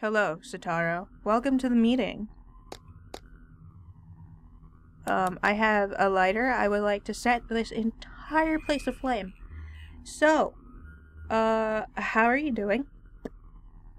Hello, Sataro. Welcome to the meeting. Um, I have a lighter. I would like to set this entire place aflame. So, uh, how are you doing?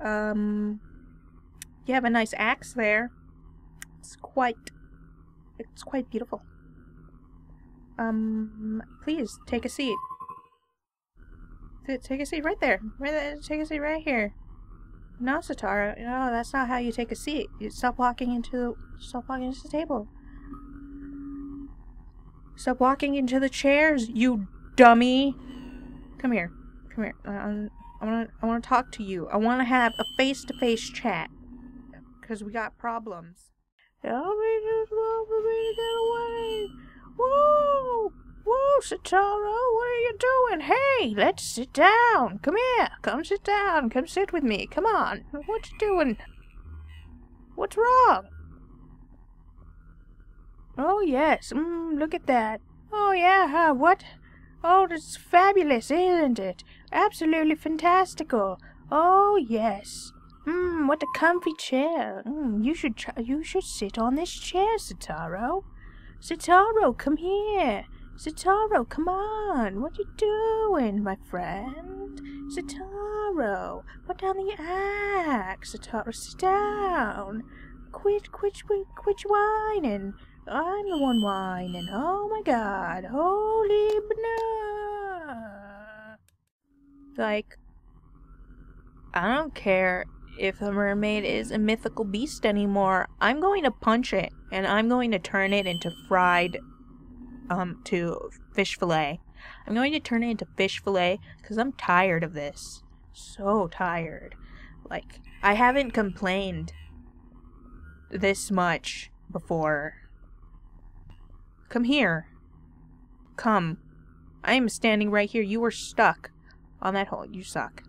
Um, you have a nice axe there. It's quite, it's quite beautiful. Um, please take a seat. Take a seat right there. Right there. Take a seat right here. No, Satara. No, that's not how you take a seat. You stop walking into the. stop walking into the table. Stop walking into the chairs, you dummy. Come here. Come here. I want to I want to talk to you. I want to have a face-to-face chat cuz we got problems. Tell me just want for me to get away. Whoa! Whoa, Satara, what are you doing? Hey, let's sit down. Come here. Come sit down. Come sit with me. Come on. What you doing? What's wrong? Oh, yes. Mm, look at that. Oh, yeah, huh? What? Oh, that's fabulous, isn't it? Absolutely fantastical. Oh, yes. Hmm, what a comfy chair. Mm, you should you should sit on this chair, Sataro. Sataro, come here. Sataro, come on. What you doing, my friend? Sataro, put down the axe. Sataro, sit down. Quit, quit, quit, quit whining. I'm the one whining. Oh my god. Holy banana. Like, I don't care if the mermaid is a mythical beast anymore. I'm going to punch it and I'm going to turn it into fried um to fish fillet. I'm going to turn it into fish fillet cuz I'm tired of this. So tired. Like I haven't complained this much before. Come here. Come. I am standing right here. You were stuck on that hole. You suck.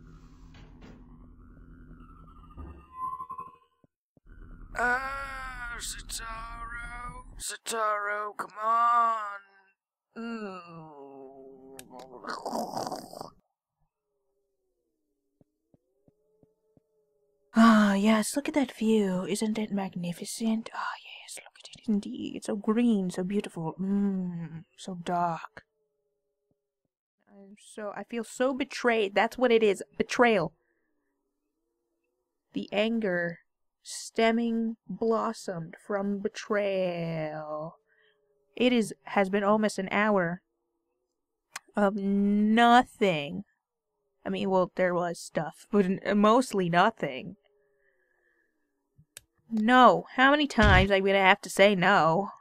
Ah, Sataro, Sataro, come on. Ah, yes, look at that view. Isn't it magnificent? Ah, yes, look at it indeed. So green, so beautiful. Mmm, so dark. I'm so, I feel so betrayed. That's what it is. Betrayal. The anger stemming blossomed from betrayal. It is, has been almost an hour of nothing. I mean, well, there was stuff, but mostly nothing. No. How many times I'm gonna have to say no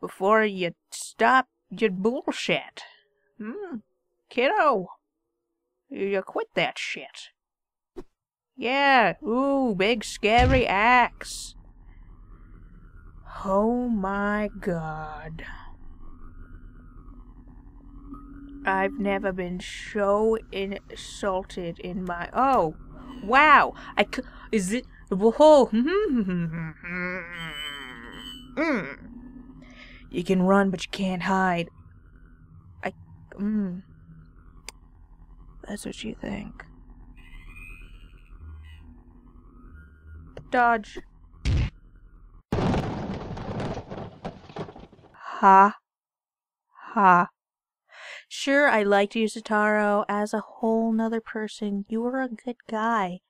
before you stop your bullshit? Hmm? Kiddo, you quit that shit. Yeah, ooh, big scary axe. Oh my god. I've never been so insulted in my. Oh, wow! I c- is it? Whoa! Mm. You can run, but you can't hide. I. Mm. That's what you think. Dodge. Ha. Ha. Sure, I liked you, Sataro, as a whole nother person. You were a good guy.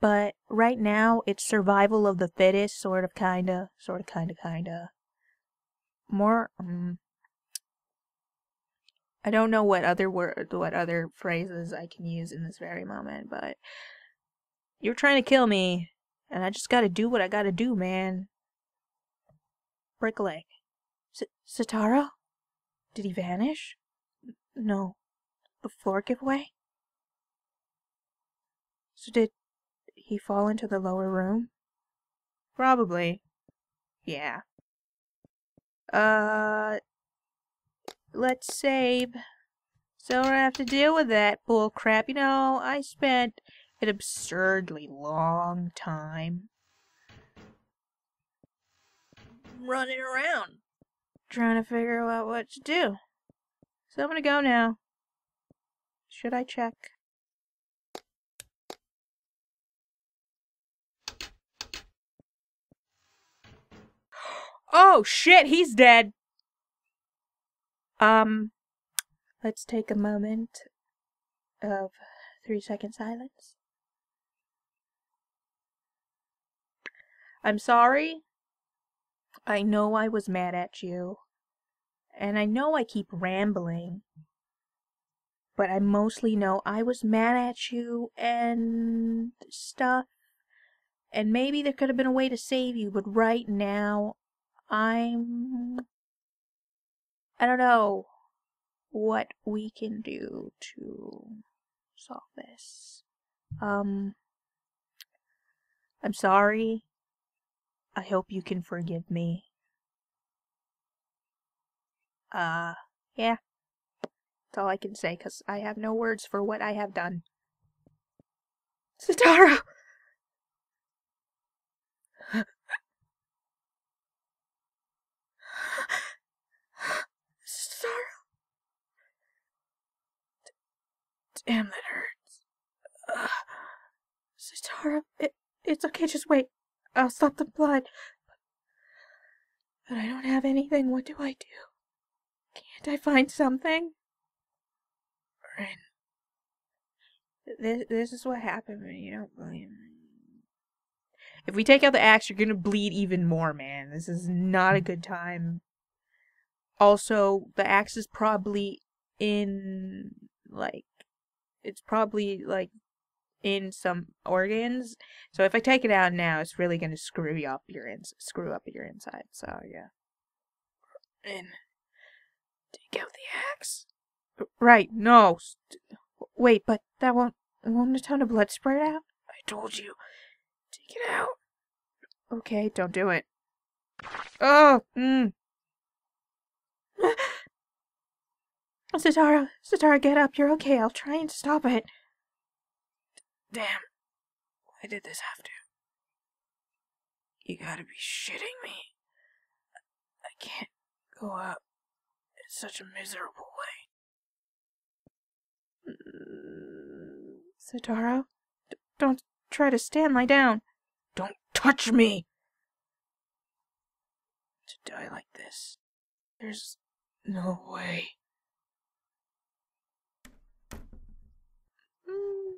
But right now, it's survival of the fittest, sort of, kinda, sort of, kinda, kinda. More, um, I don't know what other word, what other phrases I can use in this very moment, but you're trying to kill me, and I just gotta do what I gotta do, man. Break a leg. S- Sataro? Did he vanish? No. The floor give way? So did he fall into the lower room? Probably. Yeah. Uh, let's save. So I have to deal with that bull crap. You know, I spent an absurdly long time running around trying to figure out what to do. So I'm gonna go now. Should I check? Oh shit, he's dead. Um, let's take a moment of three second silence. I'm sorry. I know I was mad at you. And I know I keep rambling. But I mostly know I was mad at you and stuff. And maybe there could have been a way to save you, but right now, I'm. I don't know what we can do to solve this. Um. I'm sorry. I hope you can forgive me. Uh, yeah. That's all I can say, because I have no words for what I have done. Satara! Satara! Damn, that hurts. Uh, Satara, it, it's okay, just wait. I'll stop the blood. But I don't have anything. What do I do? Can't I find something? This, this is what happened when you don't believe me. If we take out the axe, you're gonna bleed even more, man. This is not a good time. Also, the axe is probably in, like, it's probably, like, in some organs. So if I take it out now, it's really to screw you up your ins screw up your inside. So yeah. And take out the axe. Right? No. Wait, but that won't won't a ton of blood spread out? I told you. Take it out. Okay, don't do it. Oh. Mm. Satara, Satara, get up. You're okay. I'll try and stop it. Damn. Why did this have to? You gotta be shitting me. I can't go in such a miserable way. Mm, Satara, don't try to stand. Lie down. Don't touch me! To die like this. There's no way. Mm.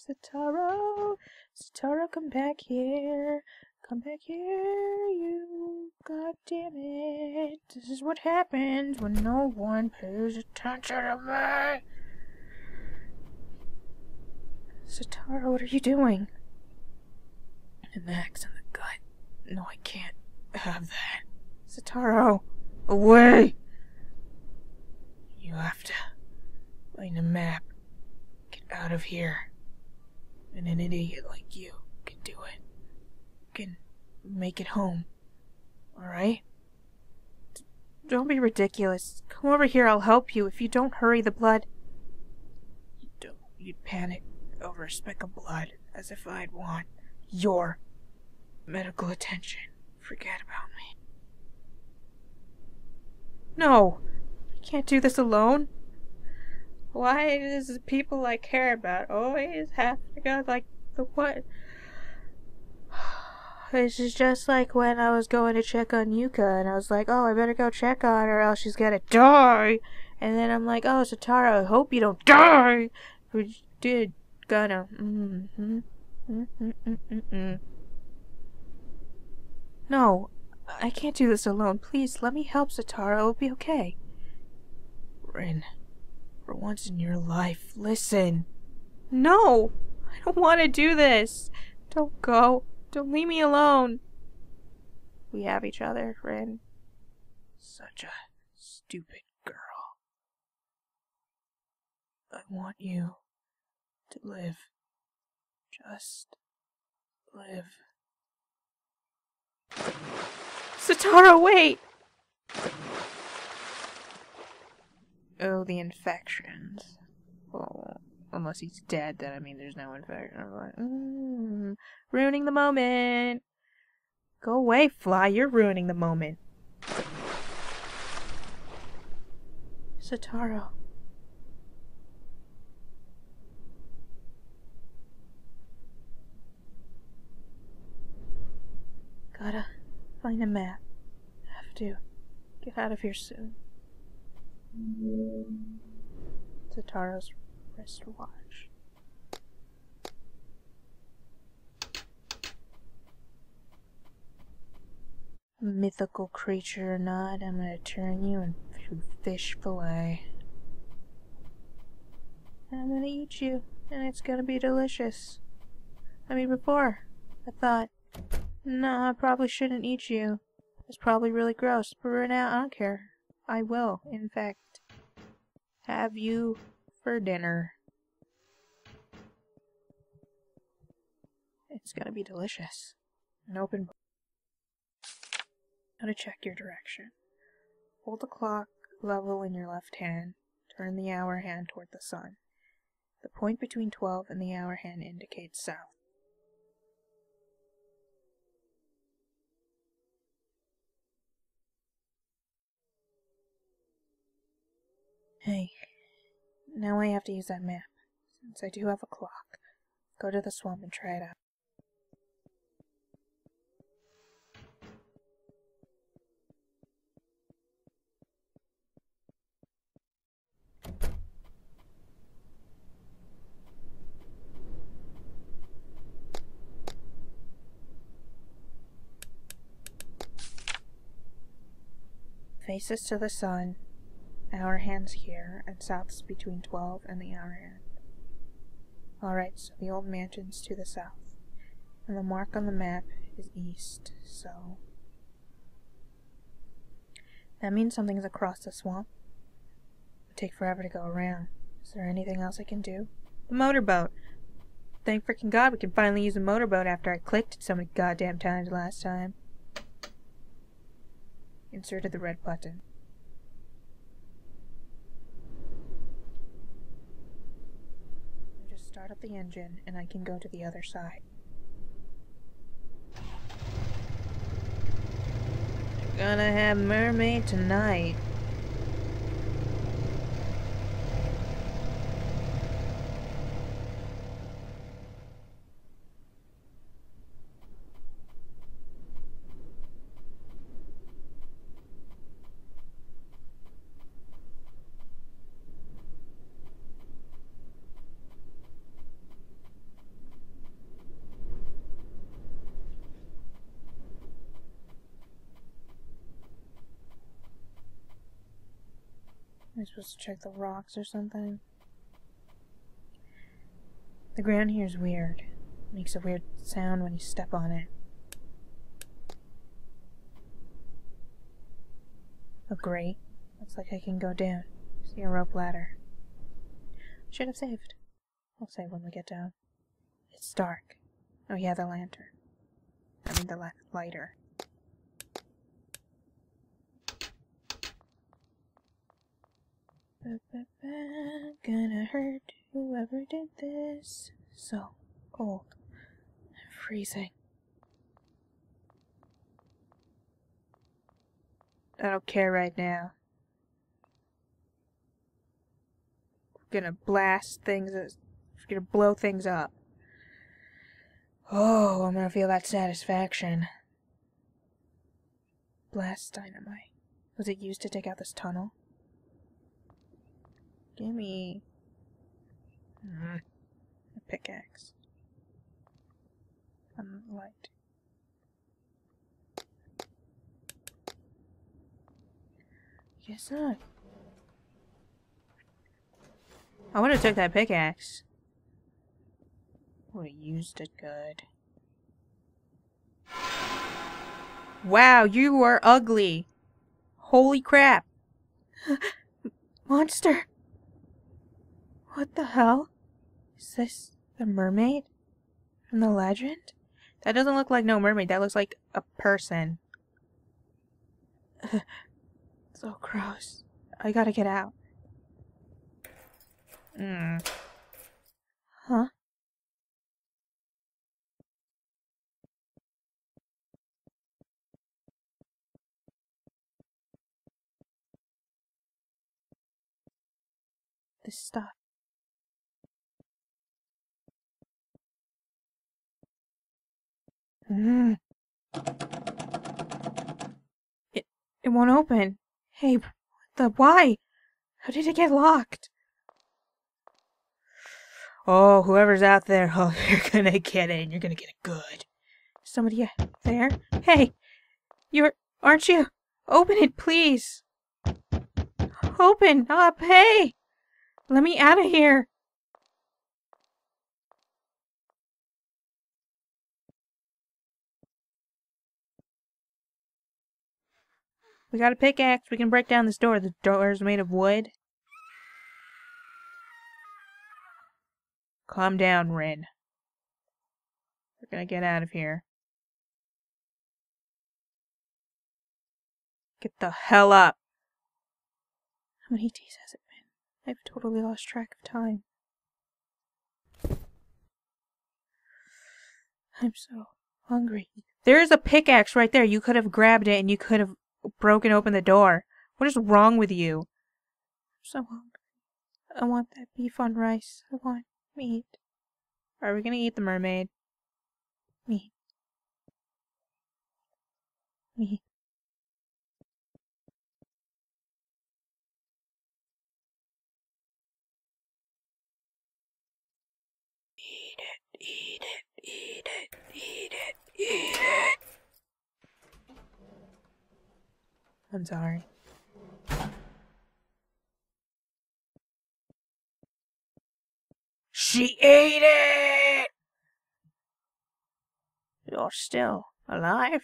Sataro, Sataro, come back here. Come back here, you. God damn it. This is what happens when no one pays attention to me. Sataro, what are you doing? An axe in the gut. No, I can't have that. Sataro, away! You have to find a map. Get out of here. And an idiot like you can do it. Make it home. Alright? Don't be ridiculous. Come over here, I'll help you if you don't hurry the blood. You don't. You'd panic over a speck of blood as if I'd want your medical attention. Forget about me. No! I can't do this alone. Why does the people I care about always have to go like the what? This is just like when I was going to check on Yuka and I was like, oh, I better go check on her or else she's gonna die. And then I'm like, oh, Satara, I hope you don't die. Which did gonna. Mm-hmm. Mm-hmm. No, I can't do this alone. Please, let me help Satara. It'll be okay. Rin. For once in your life, listen. No! I don't want to do this. Don't go. Don't leave me alone. We have each other, Rin. Such a stupid girl. I want you to live. Just live. Satara, wait! Oh, the infections. Well, unless he's dead, then I mean, there's no infection. Ruining the moment. Go away, Fly. You're ruining the moment. Sataro. Gotta find a map. Have to get out of here soon. Sataro's wristwatch. Mythical creature or not, I'm gonna turn you into fish fillet. I'm gonna eat you, and it's gonna be delicious. I mean, before, I thought, no, I probably shouldn't eat you. It's probably really gross, but right now, I don't care. I will, in fact, have you for dinner. It's gonna be delicious. An open How to check your direction. Hold the clock level in your left hand. Turn the hour hand toward the sun. The point between 12 and the hour hand indicates south. Hey, now I have to use that map. Since I do have a clock, go to the swamp and try it out. Faces to the sun, hour hands here, and south's between 12 and the hour hand. Alright, so the old mansion's to the south, and the mark on the map is east, so... That means something's across the swamp. It'll take forever to go around. Is there anything else I can do? The motorboat! Thank freaking god we can finally use a motorboat after I clicked it so many goddamn times last time. Inserted the red button. Just start up the engine and I can go to the other side. Gonna have mermaid tonight. Am I supposed to check the rocks or something? The ground here is weird. It makes a weird sound when you step on it. Oh great. Looks like I can go down. See a rope ladder. Should have saved. I'll save when we get down. It's dark. Oh yeah, the lantern. I mean the lighter. Gonna hurt whoever did this. So cold. I'm freezing. I don't care right now. We're gonna blast things. We're gonna blow things up. Oh, I'm gonna feel that satisfaction. Blast dynamite. Was it used to take out this tunnel? Gimme mm. a pickaxe. And light. Guess not. I would have took that pickaxe. Would have used it good. Wow, you are ugly. Holy crap. Monster. What the hell? Is this the mermaid from the legend? That doesn't look like no mermaid. That looks like a person. so gross. I gotta get out. Hmm. Huh? This stuff. Mm. It won't open. Hey, what the why? How did it get locked? Oh, whoever's out there, oh, you're gonna get it, and you're gonna get it good. Somebody there? Hey, you're, aren't you? Open it, please. Open up, hey! Let me out of here. We got a pickaxe. We can break down this door. The door is made of wood. Calm down, Rin. We're gonna get out of here. Get the hell up! How many days has it been? I've totally lost track of time. I'm so hungry. There's a pickaxe right there. You could have grabbed it and you could have broken open the door. What is wrong with you? I'm so hungry. I want that beef on rice. I want Meat. Are we gonna eat the mermaid? Meat. Meat. Eat it, eat it, eat it, eat it, eat it. I'm sorry. She ate it! You're still alive?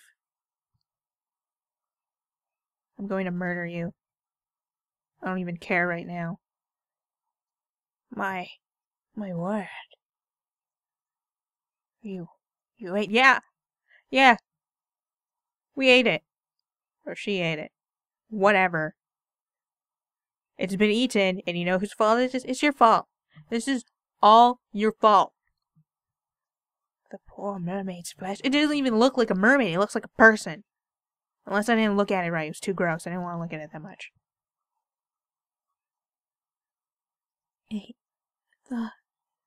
I'm going to murder you. I don't even care right now. My, my word. You, you ate, yeah, yeah. We ate it. Or she ate it. Whatever. It's been eaten, and you know whose fault it is? It's your fault. This is all your fault. The poor mermaid's flesh. It doesn't even look like a mermaid. It looks like a person. Unless I didn't look at it right. It was too gross. I didn't want to look at it that much. Eight. The.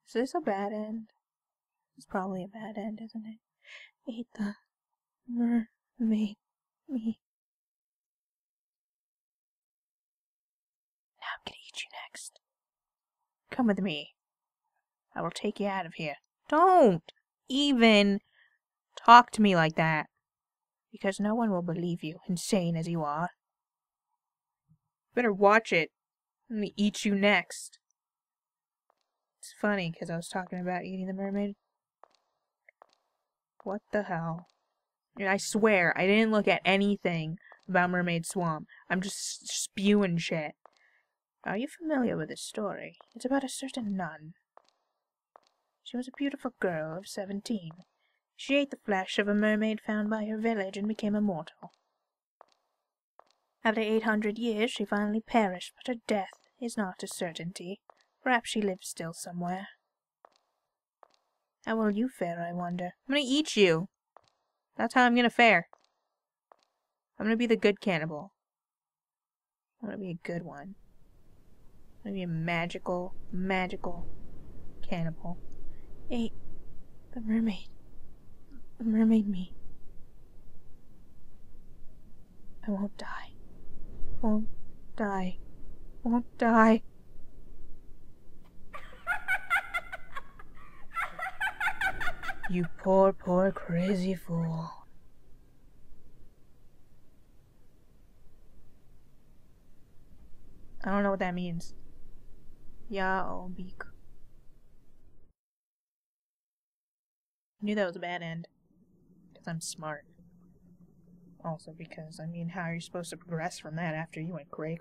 Is this a bad end? It's probably a bad end, isn't it? Ate the mermaid me. Now eat you next. Come with me. I will take you out of here. Don't even talk to me like that. Because no one will believe you, insane as you are. Better watch it. Let me eat you next. It's funny, because I was talking about eating the mermaid. What the hell? And I swear, I didn't look at anything about Mermaid Swamp. I'm just spewing shit. Are you familiar with this story? It's about a certain nun she was a beautiful girl of seventeen. She ate the flesh of a mermaid found by her village and became immortal. After eight hundred years she finally perished, but her death is not a certainty. Perhaps she lives still somewhere. How will you fare, I wonder? I'm gonna eat you. That's how I'm gonna fare. I'm gonna be the good cannibal. I'm gonna be a good one. Gonna be a magical, magical cannibal ate the mermaid. The mermaid me. I won't die. Won't die. Won't die. You poor, poor crazy fool. I don't know what that means. Ya Obik. Oh, I knew that was a bad end. Because I'm smart. Also because, I mean, how are you supposed to progress from that after you went cray?